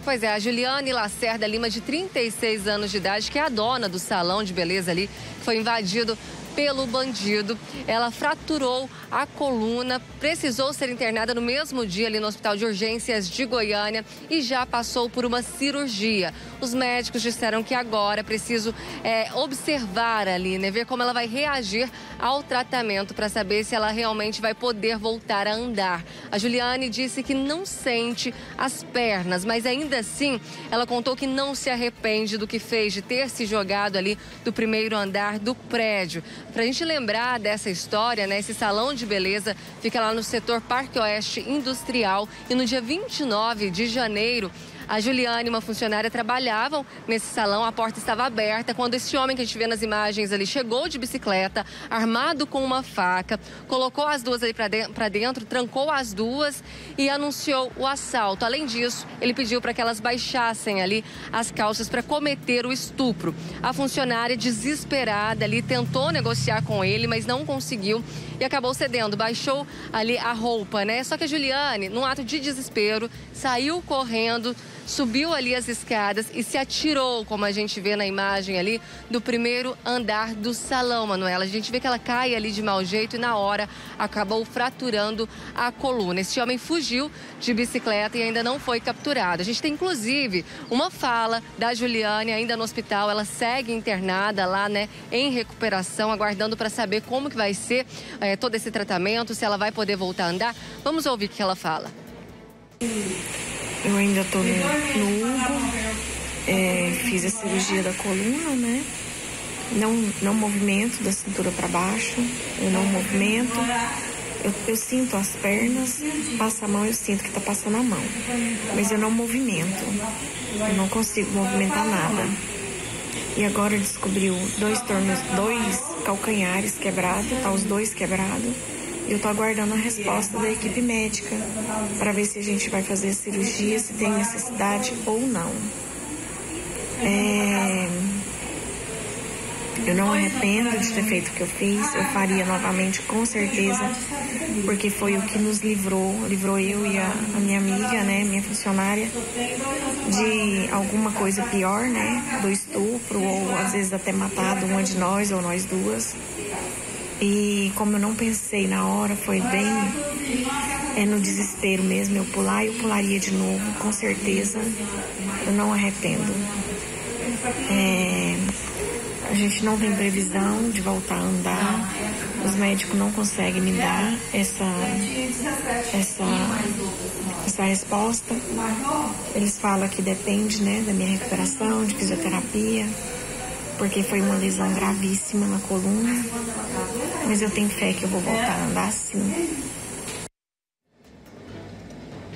Pois é, a Juliane Lacerda Lima, de 36 anos de idade, que é a dona do salão de beleza ali, foi invadido pelo bandido. Ela fraturou a coluna, precisou ser internada no mesmo dia ali no Hospital de Urgências de Goiânia e já passou por uma cirurgia. Os médicos disseram que agora é preciso é, observar ali, né, ver como ela vai reagir ao tratamento para saber se ela realmente vai poder voltar a andar. A Juliane disse que não sente as pernas, mas ainda assim ela contou que não se arrepende do que fez de ter se jogado ali do primeiro andar do prédio. Para a gente lembrar dessa história, né, esse salão de beleza fica lá no setor Parque Oeste Industrial. E no dia 29 de janeiro a Juliane e uma funcionária trabalhavam nesse salão, a porta estava aberta quando esse homem que a gente vê nas imagens ali chegou de bicicleta, armado com uma faca, colocou as duas ali para dentro, dentro, trancou as duas e anunciou o assalto. Além disso, ele pediu para que elas baixassem ali as calças para cometer o estupro. A funcionária, desesperada ali, tentou negociar com ele, mas não conseguiu e acabou cedendo, baixou ali a roupa, né? Só que a Juliane, num ato de desespero, saiu correndo, subiu ali as escadas e se atirou, como a gente vê na imagem ali, do primeiro andar do salão, Manuela. A gente vê que ela cai ali de mau jeito e na hora acabou fraturando a coluna. Esse homem fugiu de bicicleta e ainda não foi capturado. A gente tem inclusive uma fala da Juliane ainda no hospital. Ela segue internada lá, né, em recuperação, aguardando para saber como que vai ser é, todo esse tratamento, se ela vai poder voltar a andar. Vamos ouvir o que ela fala. Eu ainda tô no, no Hugo, é, fiz a cirurgia da coluna, né? Não, não movimento da cintura para baixo, eu não movimento. Eu, eu, sinto as pernas, passa a mão, eu sinto que tá passando a mão. Mas eu não movimento. Eu não consigo movimentar nada. E agora descobriu dois tornos, dois calcanhares quebrados, tá os dois quebrados eu estou aguardando a resposta da equipe médica para ver se a gente vai fazer a cirurgia, se tem necessidade ou não. É... Eu não arrependo de ter feito o que eu fiz, eu faria novamente com certeza, porque foi o que nos livrou, livrou eu e a, a minha amiga, né, minha funcionária, de alguma coisa pior, né, do estupro ou às vezes até matado uma de nós ou nós duas. E como eu não pensei na hora, foi bem é no desespero mesmo, eu pular e eu pularia de novo, com certeza. Eu não arrependo. É, a gente não tem previsão de voltar a andar. Os médicos não conseguem me dar essa, essa, essa resposta. Eles falam que depende né, da minha recuperação, de fisioterapia porque foi uma lesão gravíssima na coluna. Mas eu tenho fé que eu vou voltar a andar sim.